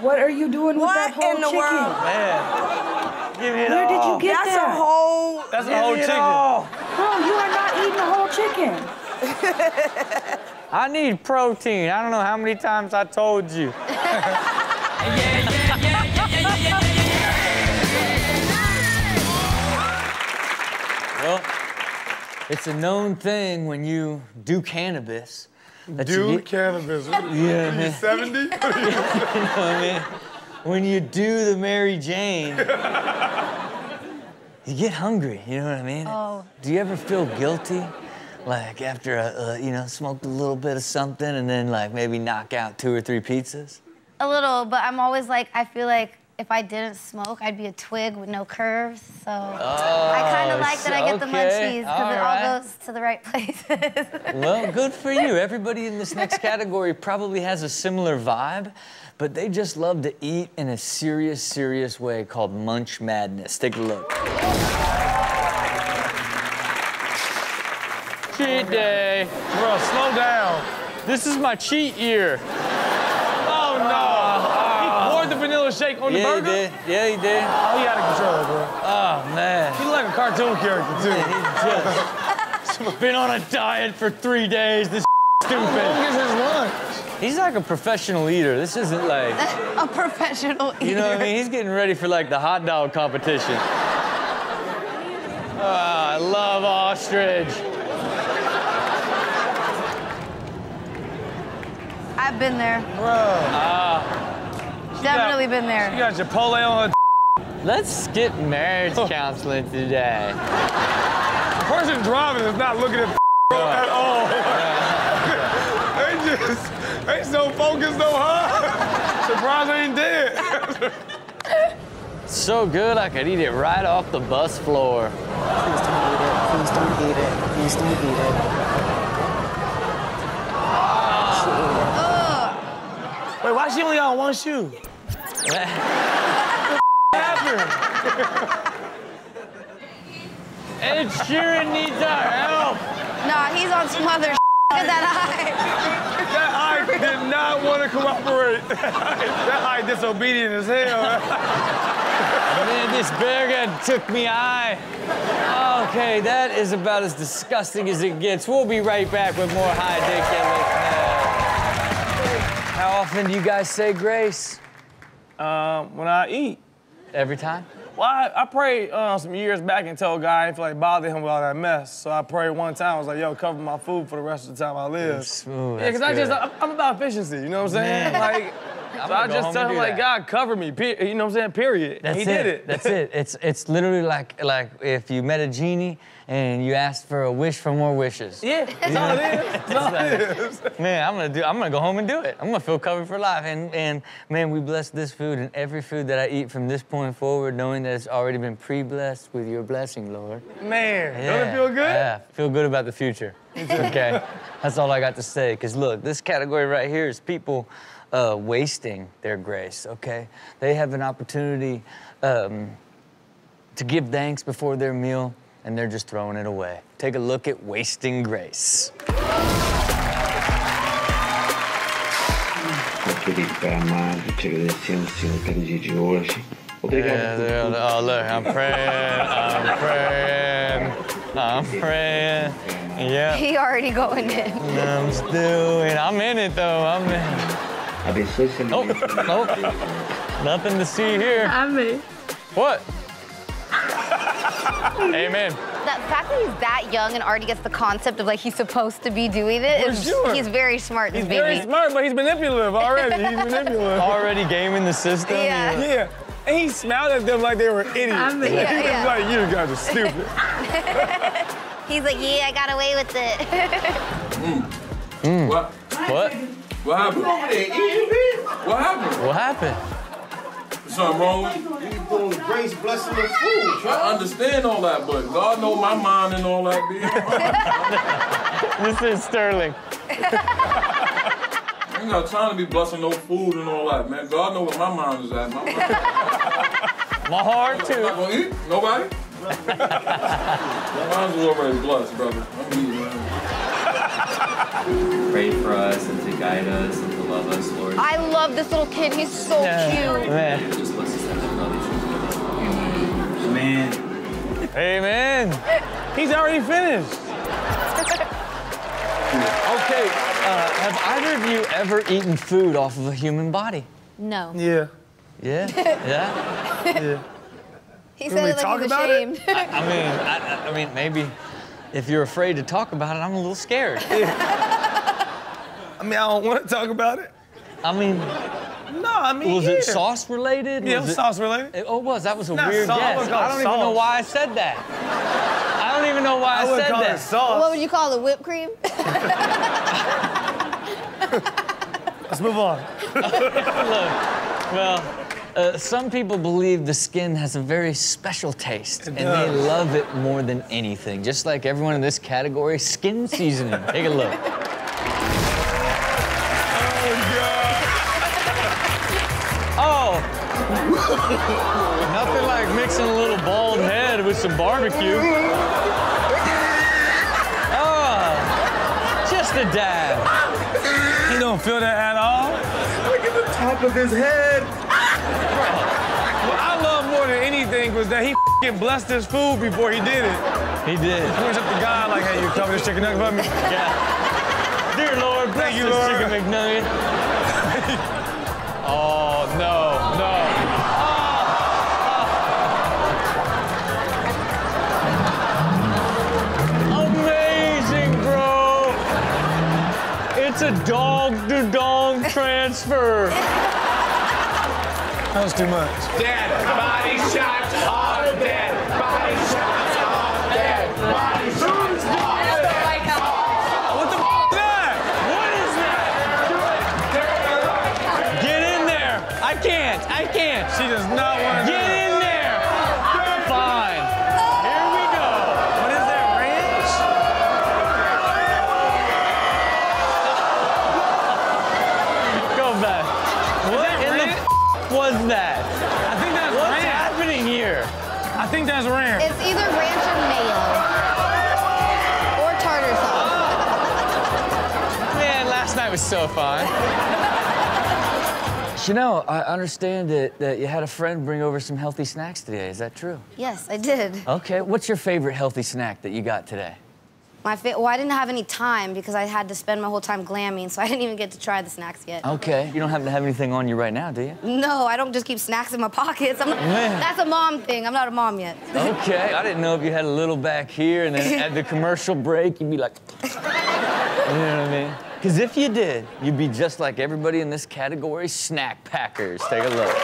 What are you doing with that whole in the chicken? world? Man, give me it Where did you get That's that? a whole. That's a whole me it chicken. all. Bro, you are not eating a whole chicken. I need protein. I don't know how many times I told you. well, it's a known thing when you do cannabis. That you Do get- cannabis. Yeah, You man. 70? you know what I mean? When you do the Mary Jane, you get hungry. You know what I mean? Oh. Do you ever feel guilty, like after a, uh, you know, smoked a little bit of something and then like maybe knock out two or three pizzas? A little, but I'm always like, I feel like if I didn't smoke, I'd be a twig with no curves. So oh, I kind of like that I get the Oh, munchies because it All all right. goes to the right places. Well, good for you. Everybody in this next category probably has a similar vibe, but they just love to eat in a serious, serious way called munch madness. Take a look. Cheat day. Bro, slow down. This is my cheat year. Oh, no. he poured shake on the yeah, he did. Yeah, he did. Oh, he out of control, bro. Oh, man. He's like a cartoon character, too. He just been on a diet for three days. This How long stupid. is his lunch? He's like a professional eater. This isn't like, a professional eater. you know what I mean? He's getting ready for like the hot dog competition. Ah, I love ostrich. I've been there. Bro. Definitely been You there. got Chipotle on her. Let's skip marriage oh. counseling today. The person driving is not looking at bro at all. they just, they so focused on her. Surprised they ain't dead. So good, I could eat it right off the bus floor. Please don't eat it. Please don't eat it. Please don't eat it. She. Wait, why is she only got one shoe? Ed Sheeran needs our help. Nah, he's on some other Look at that eye. That eye did not want to cooperate. that eye disobedient as hell. Man, this burger took me eye. Okay, that is about as disgusting as it gets. We'll be right back with more high dick How often do you guys say grace? Um, when I eat, Every time? well, I, I prayed uh, some years back and told God I didn't feel like bothering him with all that mess. So I prayed one time. I was like, yo, cover my food for the rest of the time I live. Smooth. Yeah, because I just, I'm, I'm about efficiency, you know what I'm saying? Man. Like, so I just tell him, like, that. God, cover me, you know what I'm saying? Period. That's he it. did it. That's it. It's it's literally like like if you met a genie and you asked for a wish for more wishes. yeah, that's all it is. That's all it is. Man, I'm gonna do. I'm gonna go home and do it. I'm gonna feel covered for life. And and man, we bless this food and every food that I eat from this point forward, knowing that it's already been pre-blessed with your blessing, Lord. Man, Yeah. don't it feel good? Yeah, feel good about the future. okay, that's all I got to say. Cause look, this category right here is people uh, wasting their grace. Okay, they have an opportunity um, to give thanks before their meal, and they're just throwing it away. Take a look at wasting grace. Meu para amado, te agradecemos, Senhor, pelo dia de hoje. Obrigado Yeah, por yeah, tudo. oh, look, I'm praying, I'm praying, I'm praying. Yeah, He already going in. I'm still in. I'm in it though. I'm in. Abençoe esse Nope, alimento. nope. Nothing to see here. Amém. What? Amen. The fact that he's that young and already gets the concept of like he's supposed to be doing it For is sure. he's very smart. He's this baby. very smart, but he's manipulative already. He's manipulative. Already gaming the system. Yeah. Yeah. And he smiled at them like they were idiots. Amém. he Yeah, was yeah. like, you guys are stupid. He's like, yeah, I got away with it. Mm. Mm. What? What? What happened? What happened? What happened? Something wrong with you? You doing grace, blessing, and food. I understand all that, but God know my mind and all that. This is Sterling. I ain't got time to be blessing no food and all that, man. God know where my mind is at. My mind My heart not too. gonna eat. Nobody. my mind's already blessed, brother. I'm eating, man. pray for us and to guide us and to love us, Lord. I love this little kid. He's so cute. Man. Just bless us that knowledge. Man. Amen. He's already finished. Okay, uh, have either of you ever eaten food off of a human body? No. Yeah. Yeah? Yeah? yeah. He we said it like talk he's about it? ashamed. I mean, I, I- I mean, maybe if you're afraid to talk about it, I'm a little scared. I mean, I don't want to talk about it. I mean, No, I mean, was yeah. it sauce related? Yeah, it was sauce related. It, oh, it was. That was a Not weird sauce, I guess. I don't even know why I said that. I don't even know why I, I wouldn't said call that. it sauce. what would you call it? Whipped cream? Let's move on. Look, well, uh, some people believe the skin has a very special taste, and they love it more than anything. Just like everyone in this category, skin seasoning. Take a look. Nothing like mixing a little bald head with some barbecue. Oh, just a dab. He don't feel that at all. Look at the top of his head. What I love more than anything was that he f***ing blessed his food before he did it. He did. He went up to God like, hey, you cover this chicken nugget for me? Yeah. Dear Lord, bless Thank you, this Lord. chicken McNugget. oh, no, no. Dog to dog transfer. That was too much. Dead body shots all dead. Body shots all dead. Body shots all dead. What the f is that? What is that? Get in there. I can't. I can't. She does not want to Get in so fun. Chanel, I understand that, that you had a friend bring over some healthy snacks today. Is that true? Yes, I did. Okay. What's your favorite healthy snack that you got today? My fa- well, I didn't have any time because I had to spend my whole time glamming, so I didn't even get to try the snacks yet. Okay. You don't happen to have anything on you right now, do you? No, I don't just keep snacks in my pockets. I'm not, Man. that's a mom thing. I'm not a mom yet. Okay. I didn't know if you had a little back here, and then at the commercial break, you'd be like, you know what I mean? Because if you did, you'd be just like everybody in this category, snack packers. Take a look.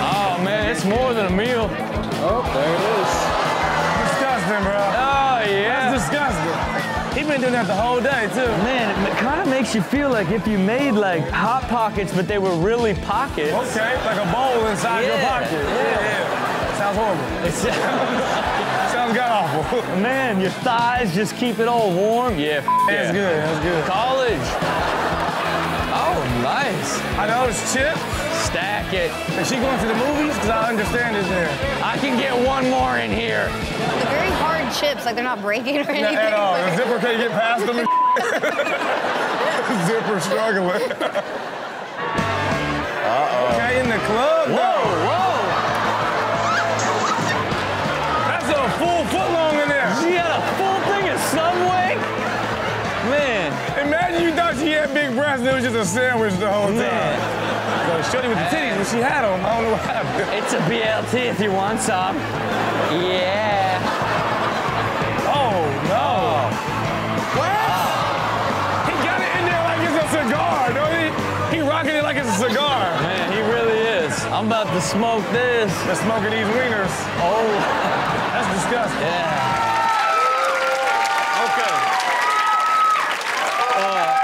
Oh man, it's more than a meal. Oh, there it is. disgusting, bro. Oh yeah. That's disgusting. He's been doing that the whole day, too. Man, it kind of makes you feel like if you made like hot pockets, but they were really pockets. Okay, like a bowl inside your Yeah, pocket. Yeah, yeah. Sounds horrible. Man, your thighs just keep it all warm. Yeah, f- That's yeah. good, that's good. College. Oh, nice. I know it's chip. Stack it. Is she going to the movies? Because I understand it's there. I can get one more in here. They're very hard chips, like they're not breaking or anything. Not at all. The zipper can't get past them. zipper struggling. Uh-oh. Okay, in the club? Whoa, though. whoa. That's a full foot long was just a sandwich the whole time. man. So shorty with the titties, when she had them, I don't know what happened. It's a BLT if you want some. Yeah. Oh, no. What? He got it in there like it's a cigar, don't he? He rocking it like it's a cigar. Man, he really is. I'm about to smoke this. They're smoking these wieners. Oh, That's disgusting. yeah. Okay. Uh,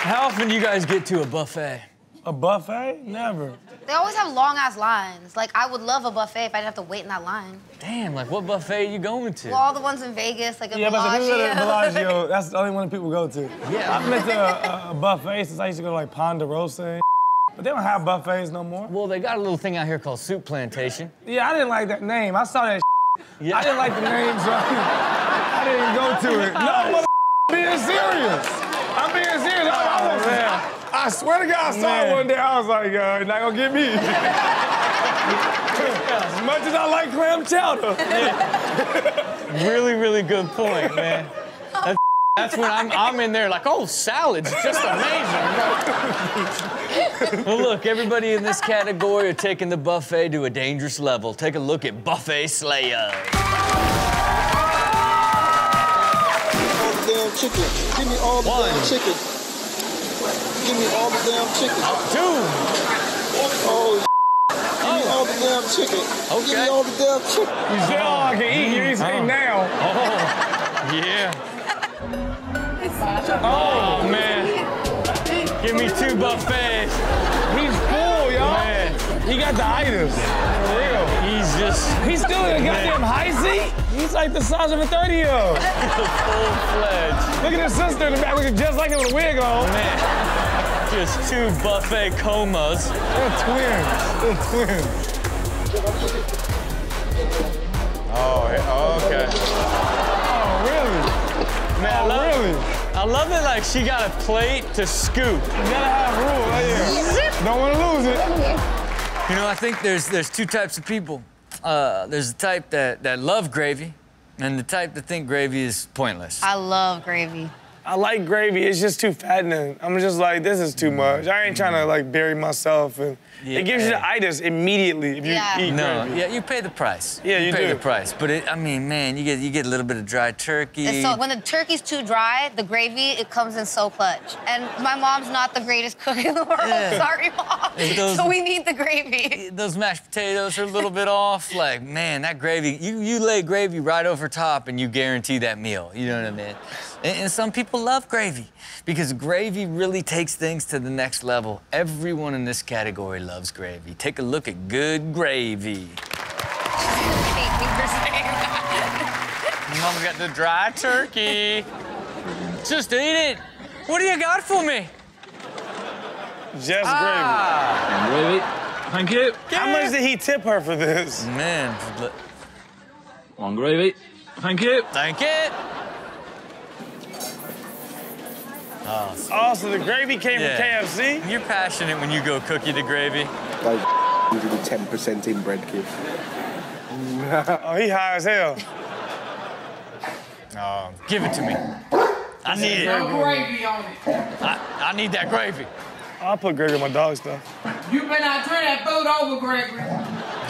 how often do you guys get to a buffet? A buffet? Never. They always have long ass lines. Like I would love a buffet if I didn't have to wait in that line. Damn, like what buffet are you going to? Well, all the ones in Vegas, like a Yeah, but the people at Bellagio. Bellagio, that's the only one people go to. Yeah. I've been to a, a buffet since I used to go to like Ponderosa, and but they don't have buffets no more. Well, they got a little thing out here called Souplantation. Yeah, I didn't like that name. I saw that. Yeah. I didn't like the name, so I I didn't go to it. No, mother, being serious. I'm being. I, I, swear to God, I saw Man. it one day. I was like, uh, you're not gonna get me. as much as I like clam chowder. Really, really good point, man. That's, that's when I'm, I'm in there like, oh, salad's just amazing. well, look, everybody in this category are taking the buffet to a dangerous level. Take a look at Buffet Slayer. all the damn chicken. Give me all the One. damn chicken. Give me all the damn chicken. Oh, two. Oh, give me all the damn chicken. Oh give me all the damn chicken. You said all I can eat. You ain't mm. saying uh-huh. now. Oh, yeah. Oh, man. Give me two buffets. He's full, y'all. Man, He got the items. For real. he's just He's doing a goddamn high seat. He's like the size of a 30 year old. full-fledged. Look at his sister in the back, looking just like him with a wig on. Man, just two buffet comas. They're twins. They're twins. Oh, oh okay. Oh, really? Man, I Oh, love, really? I love it like she got a plate to scoop. You gotta have rules. Oh, yeah. Don't want to lose it. You know, I think there's there's two types of people. Uh, there's the type that, that love gravy, and the type that think gravy is pointless. I love gravy. I like gravy. It's just too fattening. I'm just like, this is too much. I ain't trying to like bury myself, and Yeah. it gives you the itis immediately if you Yeah. eat no, gravy. yeah, you pay the price. Yeah, you pay do. the price. But it, I mean, man, you get you get a little bit of dry turkey. And so when the turkey's too dry, the gravy it comes in so clutch. And my mom's not the greatest cook in the world. Yeah. Sorry, mom. It does- So we need the gravy. those mashed potatoes are a little bit off. Like, man, that gravy, you, you lay gravy right over top and you guarantee that meal. You know what I mean? And, and some people love gravy because gravy really takes things to the next level. Everyone in this category loves gravy. Take a look at good gravy. Hate me for saying that. Mama got the dry turkey. Just eat it. What do you got for me? Just Ah, Gravy. Thank you. gravy. How much did he tip her for this? man. look- One gravy. Thank you. Thank you. Oh, so the gravy came Yeah. from KFC? You're passionate when you go cookie to gravy. Like, usually 10% inbred kid. Oh, he high as hell. Oh, give it to me. I need it. gravy on it. I, I need that gravy. I'll put gravy on my dog stuff. You better not turn that food over, Gregory.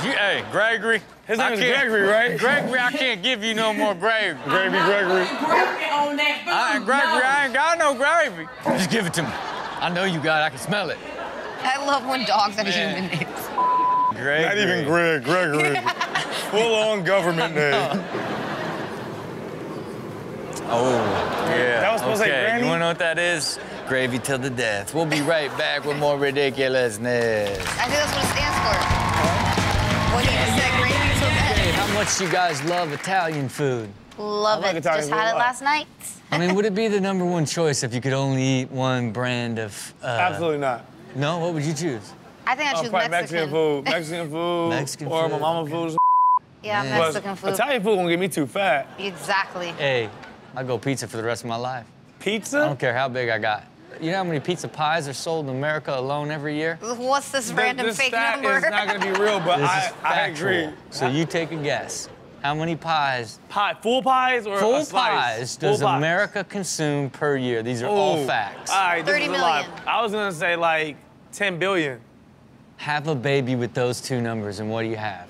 You, hey, Gregory. His I is can't- Gregory, right? Gregory, I can't give you no more gravy. Gravy, Gregory. Gravy on that food. I, Gregory, no. I ain't got no gravy. Just give it to me. I know you got it. I can smell it. I love when dogs have Man. human names. Gregory. Not even Greg, Gregory. Full on government name. Oh, yeah. That was supposed to say okay. granny? You wanna know what that is? Gravy till the death. We'll be right back with more ridiculousness. I think that's what it stands for. What you said, gravy till Hey, death. how much you guys love Italian food? Love it. Just had it lot. last night. I mean, would it be the number one choice if you could only eat one brand of? Uh, Absolutely not. No. What would you choose? I think I Oh, choose probably Mexican. Mexican food. Mexican food. Mexican or my food. mama food. Yeah, Yeah. Mexican food. Italian food won't get me too fat. Exactly. Hey, I go pizza for the rest of my life. Pizza? I don't care how big I got. You know how many pizza pies are sold in America alone every year? What's this Th- random this fake stat number? is not gonna be real, but This I, I factual. agree. So you take a guess. How many pies, Pie, full pies or full a slice? pies, Full does pies. America consume per year? These are all facts. All right, this 30 is a lot. I was gonna say like 10 billion. Have a baby with those two numbers, and what do you have?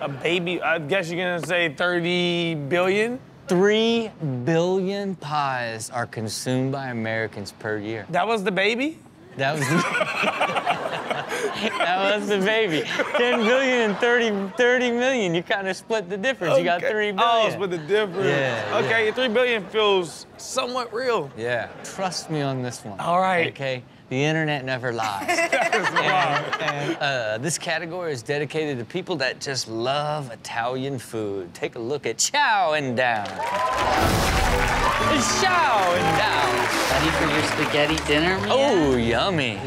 A baby, I guess you're gonna say 30 billion? Three billion pies are consumed by Americans per year. That was the baby? That was the, that was the baby. 10 billion and 30, 30 million. You kind of split the difference. You got Okay. three Oh, billion. split the difference. Yeah, Okay, yeah. 3 billion feels somewhat real. Yeah, trust me on this one. All right. Okay, the internet never lies. and and, uh, this category is dedicated to people that just love Italian food. Take a look at Chow and Down. Chow and Down. Ready for your spaghetti dinner, man? Oh, yummy.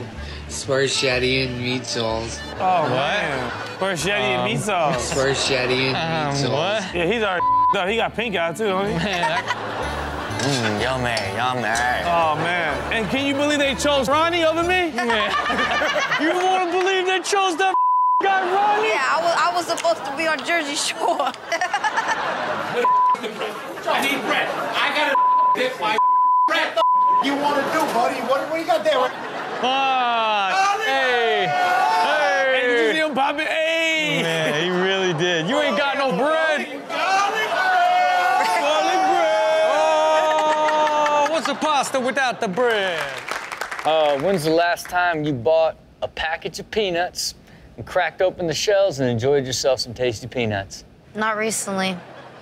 Spaghetti and meat sauce. Oh, man. Bruschetti and meat sauce. Spaghetti and meat Um, sauce. what? Yeah, he's already No, he got pink eye too, don't he? Mm, yummy, yummy. Oh man. And can you believe they chose Ronnie over me? You want to believe they chose that guy, Ronnie? Yeah, I was, I was supposed to be on Jersey Shore. I need bread. I gotta dip my bread. You want to do, buddy? What, what do you got there? Fuck. Hey. Hey, did you see Hey. him popping? Hey! Man, he really did. You ain't got no bread. Garlic bread! Oh, what's a pasta without the bread? Uh, when's the last time you bought a package of peanuts and cracked open the shells and enjoyed yourself some tasty peanuts? Not recently.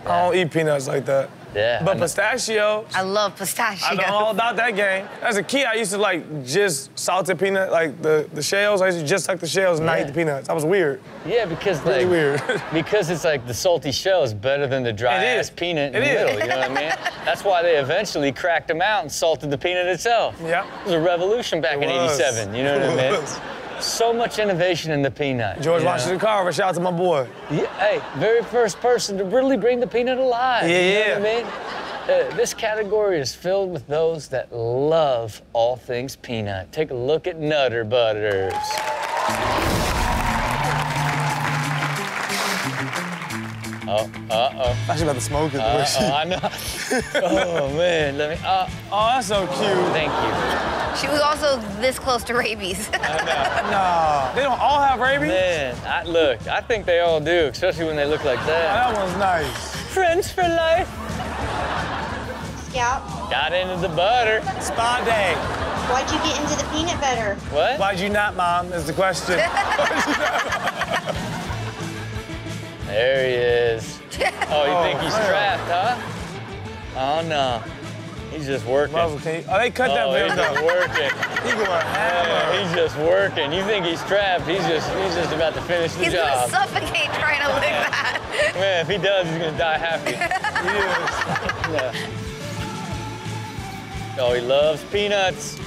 I don't eat peanuts like that. Yeah. But know. pistachio, I love pistachio. I know all about that game. As a kid, I used to like just salted peanut, like the, the shells. I used to just suck the shells and not eat the peanuts. I was weird. Yeah, because Really like, weird. because it's like the salty shell is better than the dry It ass is. peanut in It the is. middle. You know what I mean? That's why they eventually cracked them out and salted the peanut itself. Yeah. It was a revolution back It in was. '87. You know what I mean? So much innovation in the peanut. George know? Washington Carver, shout out to my boy. Yeah, hey, very first person to really bring the peanut alive. Yeah, you know yeah. what I mean? Uh, this category is filled with those that love all things peanut. Take a look at Nutter Butters. Oh, uh-oh. Actually about to smoke it. Uh-oh, I know. oh, man, let me, uh, Oh, that's so cute. thank you. She was also this close to rabies. Nah, they don't all have rabies. Man, I, look, I think they all do, especially when they look like that. That one's nice. Friends for life. Scout, Got into the butter. Spa day. why'd you get into the peanut butter? What? Why'd you not, Mom? Is the question. There he is. Oh, you think he's oh, trapped, huh? Oh no, he's just working. Muzzle, can you- Oh, they cut that Oh, video he's just working. He going Yeah, hammer. he's just working. You think he's trapped? He's just he's just about to finish the He's gonna suffocate trying to lick that. Man, if he does, he's gonna die happy. Yeah. Oh, he loves peanuts.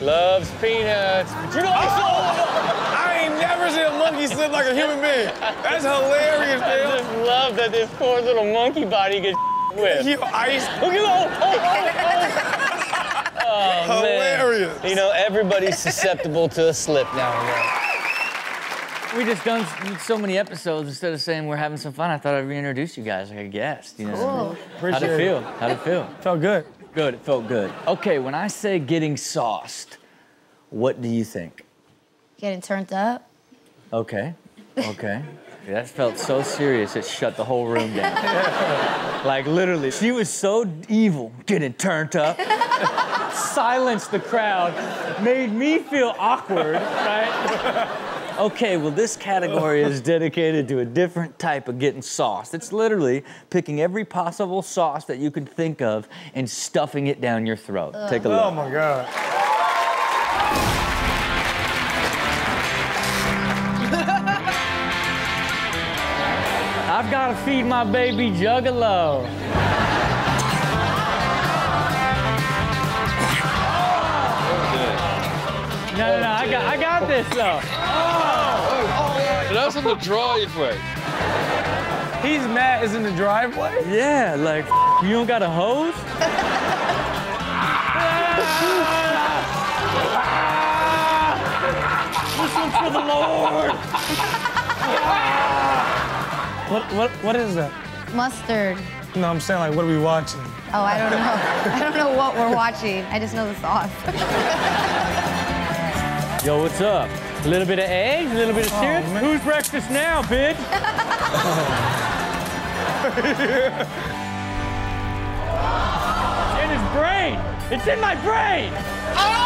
Loves peanuts. But you know he's oh! I ain't never seen a monkey slip like a human being. That's hilarious, I just love that this poor little monkey body gets with. You ice. Look at oh, oh, oh, oh. Oh, man. Hilarious. You know, everybody's susceptible to a slip now and then. We just done so many episodes. Instead of saying we're having some fun, I thought I'd reintroduce you guys like a guest. You know, Cool. how'd it Appreciate feel? How'd it feel? Felt good. Good. It felt good. Okay, when I say getting sauced, what do you think? Getting turned up. Okay. Okay. That felt so serious, it shut the whole room down. like literally, she was so evil, getting turned up, silenced the crowd, made me feel awkward, right? Okay, well, this category is dedicated to a different type of getting sauced. It's literally picking every possible sauce that you can think of and stuffing it down your throat. Take a oh look. Oh my God. I've got to feed my baby Juggalo. No, no, no, I got, I got this though. That's in the driveway. He's mad. Is in the driveway. Yeah, like, you don't got a hose? Listen for the Lord. What what what is that? Mustard. No, I'm saying like, what are we watching? Oh, I don't know. I don't know what we're watching. I just know the sauce. Yo, what's up? A little bit of eggs, a little bit of oh, syrup. Who's breakfast now, bitch? it's in his brain. It's in my brain. Oh!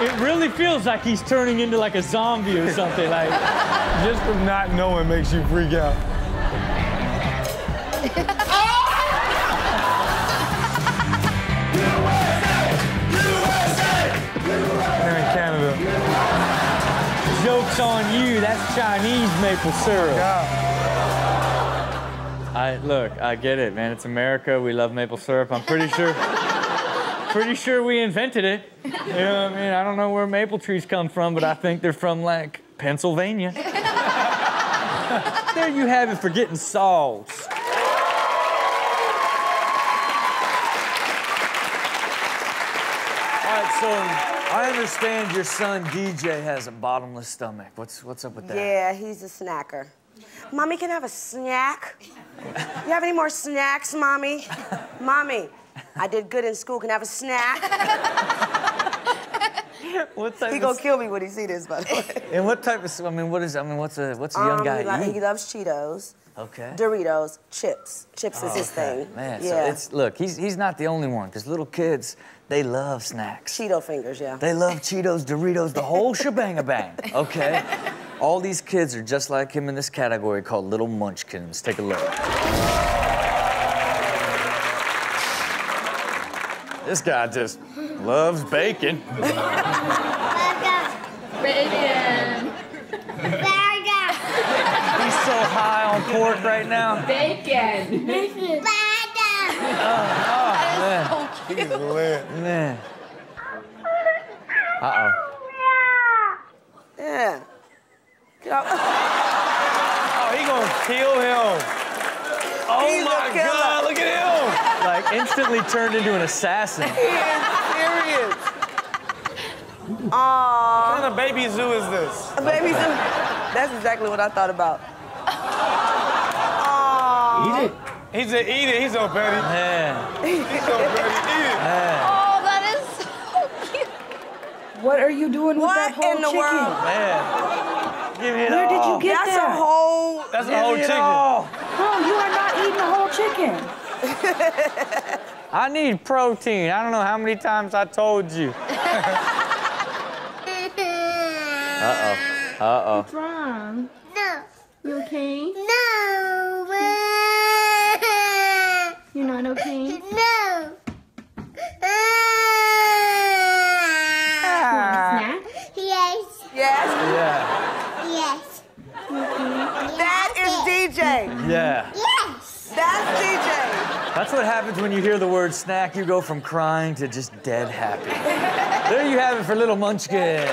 It really feels like he's turning into like a zombie or something. Like, Just from not knowing makes you freak out. They're in Canada. joke's on you. That's Chinese maple syrup. God. I look, I get it, man. It's America. We love maple syrup. I'm pretty sure pretty sure we invented it. You know what I mean? I don't know where maple trees come from, but I think they're from like Pennsylvania. there you have it for getting salts. All right, so I understand your son DJ has a bottomless stomach. What's what's up with that? Yeah, he's a snacker. Mommy, can I have a snack? You have any more snacks, Mommy? Mommy, I did good in school. Can I have a snack? What type he gonna kill me when he see this, by the way. And what type of? I mean, what is? I mean, what's a what's a young Um, guy he, like- he loves Cheetos, Okay. Doritos, chips. Chips is Oh, his okay. thing. Man, yeah. so it's look, he's he's not the only one because little kids they love snacks. Cheeto fingers, yeah. They love Cheetos, Doritos, the whole shebang a bang. Okay. All these kids are just like him in this category called little munchkins. Take a look. This guy just loves bacon. Bacon. He's so high on pork right now. Bacon. Bacon. Oh, man. He's lit. Man. Uh oh. Yeah. Get out. Oh, he gonna kill him. Oh He's a my killer. God, look at him. Like instantly turned into an assassin. He is serious. What kind of baby zoo is this? A baby, zoo? that's exactly what I thought about. Aww. Eat it. He's a eat it. He's so petty. Yeah. He's so petty. Eat it. Yeah. Oh, that is so cute. What are you doing with that whole in the chicken? world? Man. Give it Where did you get That's that? a whole. That's a whole chicken. all. No, you are not eating the whole chicken. I need protein. I don't know how many times I told you. Uh oh. Uh oh. What's wrong? No. You okay? No. You're not okay? No. Snack? Yes. Yes. Yeah. Yes. That is DJ. Yeah. Yes. That's DJ. That's what happens when you hear the word snack. You go from crying to just dead happy. there you have it for little Munchkin.